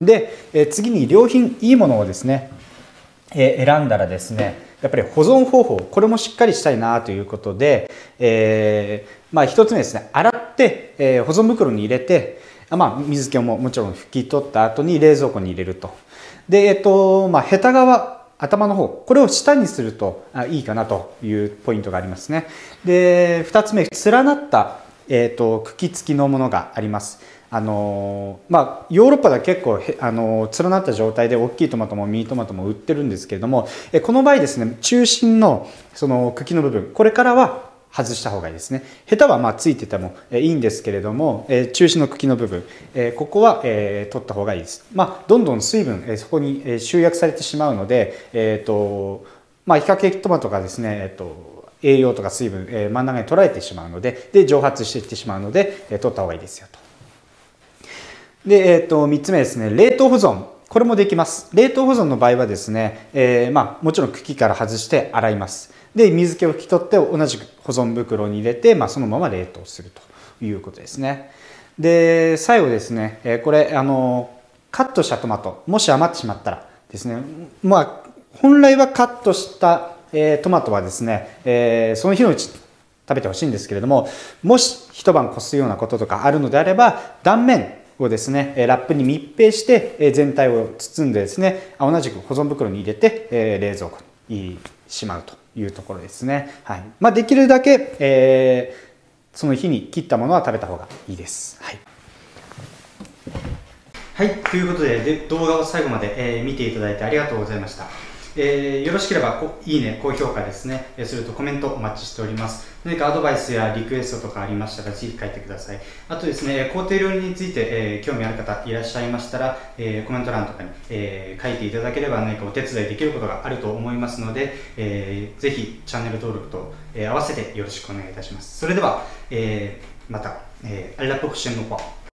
で、え次に良品いいものをですね、え選んだらですねやっぱり保存方法これもしっかりしたいなということで、えー、まあ一つ目ですね洗って、え、保存袋に入れてまあ水気ももちろん拭き取った後に冷蔵庫に入れると。でえっ、とまあヘタ側頭の方これを下にするといいかなというポイントがありますね。で2つ目連なった、えーと、茎付きのものがあります。あのまあ、ヨーロッパでは結構あの連なった状態で大きいトマトもミニトマトも売ってるんですけれどもえこの場合ですね中心のその茎の部分これからは外した方がいいですね。ヘタはまあついててもいいんですけれどもえ中心の茎の部分えここはえ取った方がいいです、まあ、どんどん水分えそこに集約されてしまうので、えーとまあ、比較的トマトがですね、えーと、栄養とか水分真ん中に取られてしまうのでで蒸発していってしまうので取った方がいいですよと。で、えー、と3つ目ですね冷凍保存。これもできます。冷凍保存の場合はですね、えー、まあ、もちろん茎から外して洗います。で水気を拭き取って同じく保存袋に入れて、まあ、そのまま冷凍するということですね。で最後ですね、えこれあのカットしたトマトもし余ってしまったらですねまあ本来はカットした、えトマトはですね、えその日のうち食べてほしいんですけれどももし一晩こすようなこととかあるのであれば断面をですねラップに密閉して全体を包んでですね同じく保存袋に入れて冷蔵庫にしまうというところですね。はいまあ、できるだけ、えー、その日に切ったものは食べた方がいいです。はいはい、ということでで動画を最後まで、えー、見ていただいてありがとうございました。えー、よろしければいいね、高評価ですね、えー、するとコメントお待ちしております。何かアドバイスやリクエストとかありましたら、ぜひ書いてください。あとですね、工程料理について、えー、興味ある方いらっしゃいましたら、えコメント欄とかに、え書いていただければ何かお手伝いできることがあると思いますので、えー、ぜひチャンネル登録と、え合わせてよろしくお願いいたします。それでは、えまた、えー、à la prochaine fois.